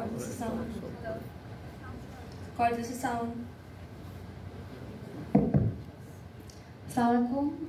Corta esse sound. Corta esse sound. Assalamualaikum